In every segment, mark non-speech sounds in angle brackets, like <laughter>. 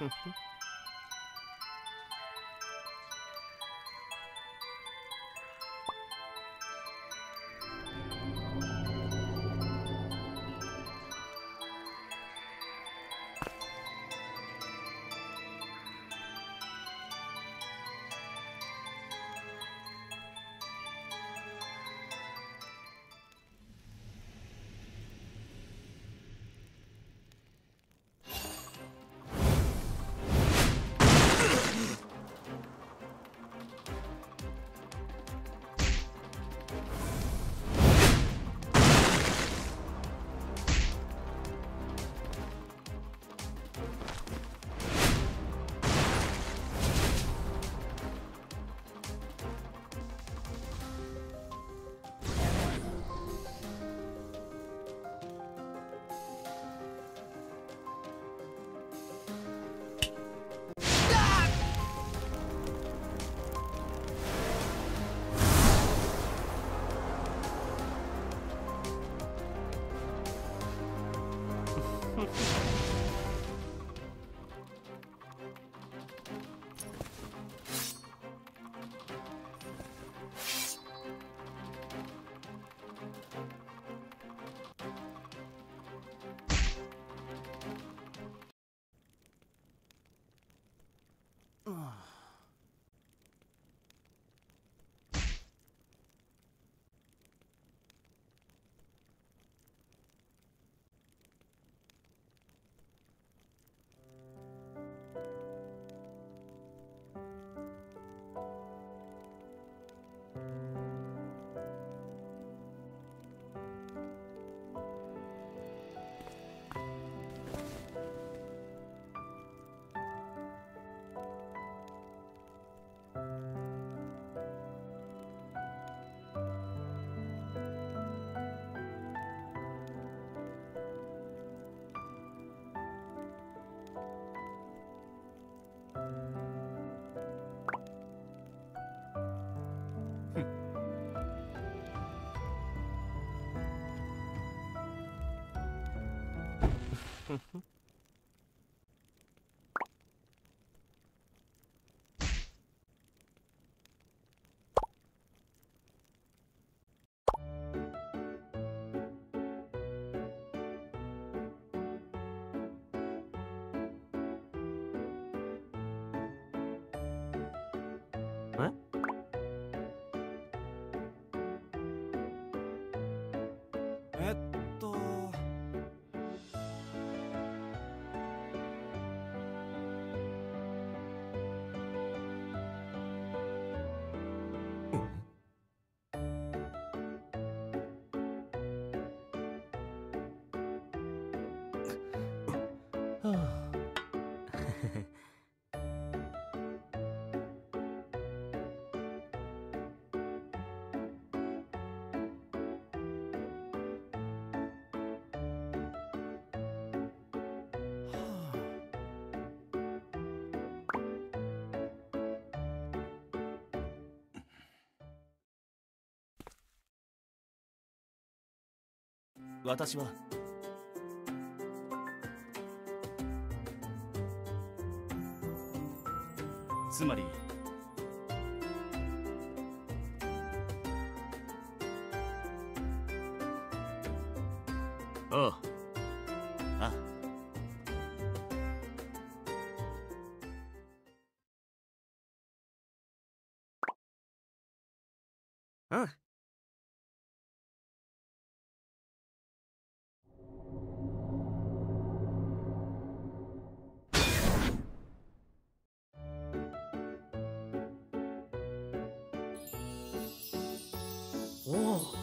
Mm-hmm. <laughs> Oh, <laughs> 私は。つまり。ああ。おお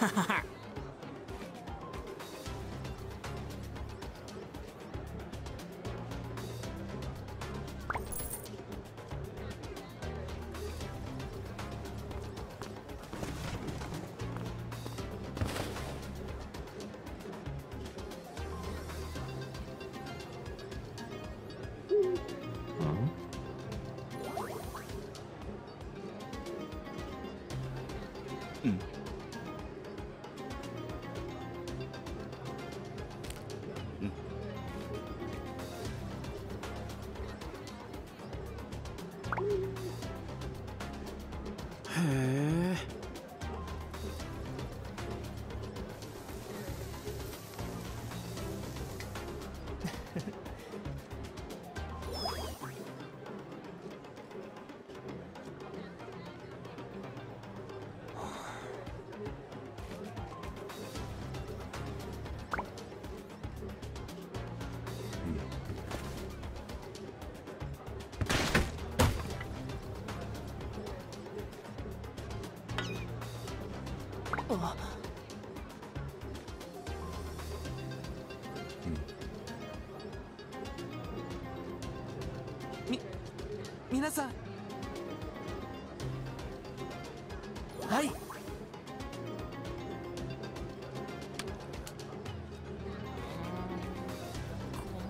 哈哈哈んみ皆さん。はい。困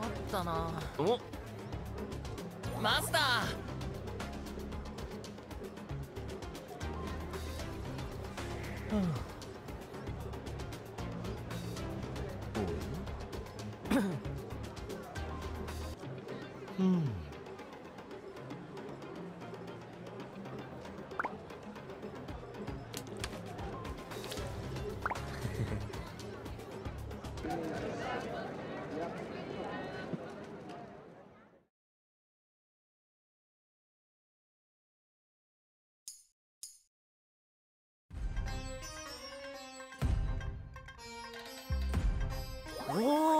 ったな。お。マスタうん嗯。おお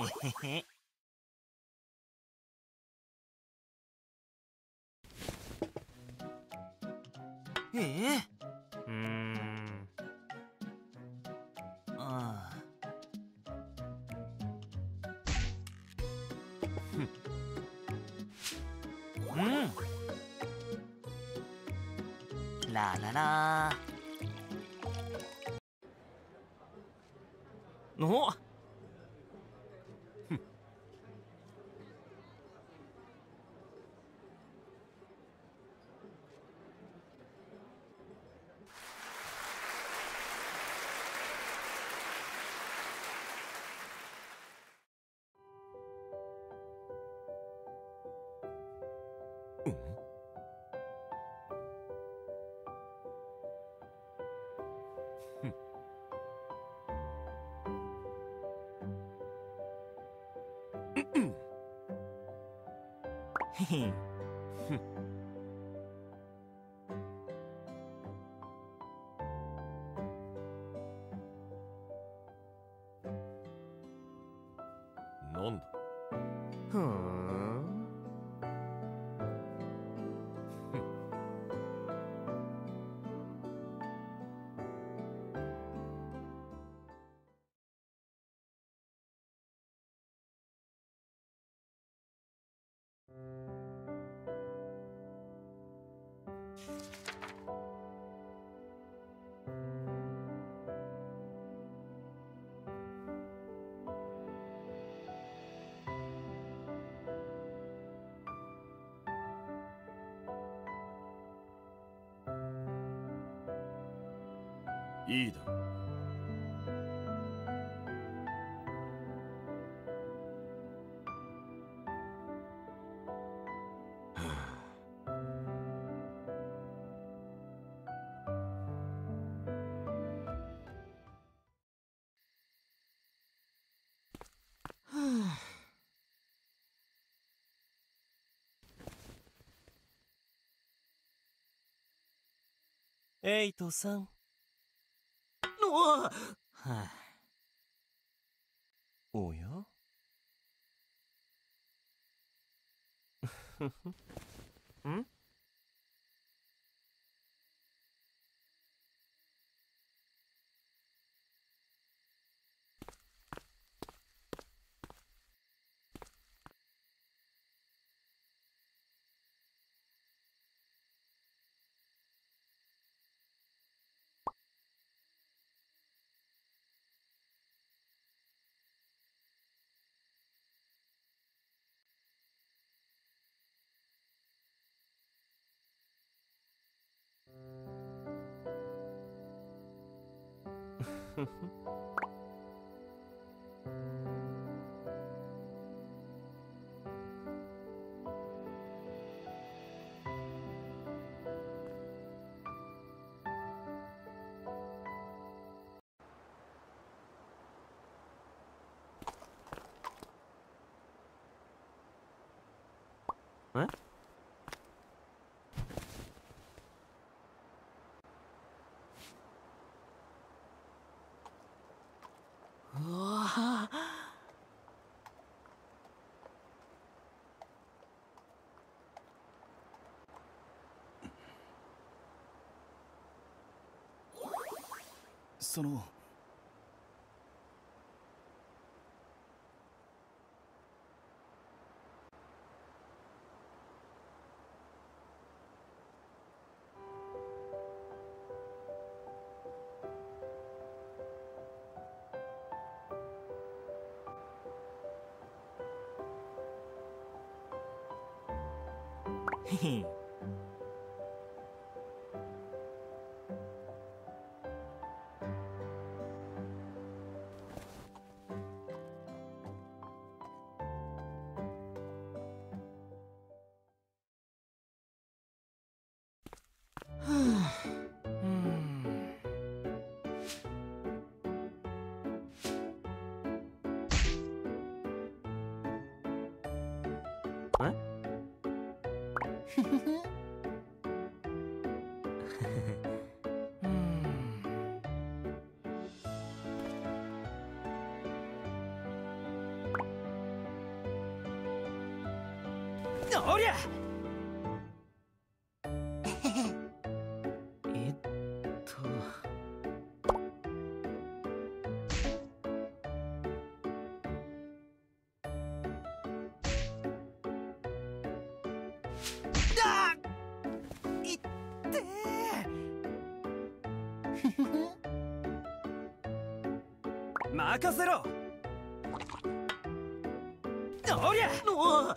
えへへええうん。ああふん。うん。ラララお <laughs> Hmm. いいだエイトさん。おはあ。おや？<laughs> ん？えその。へ <laughs> へうん。<laughs> おりゃ！って。<laughs> 任せろ。おりゃ。お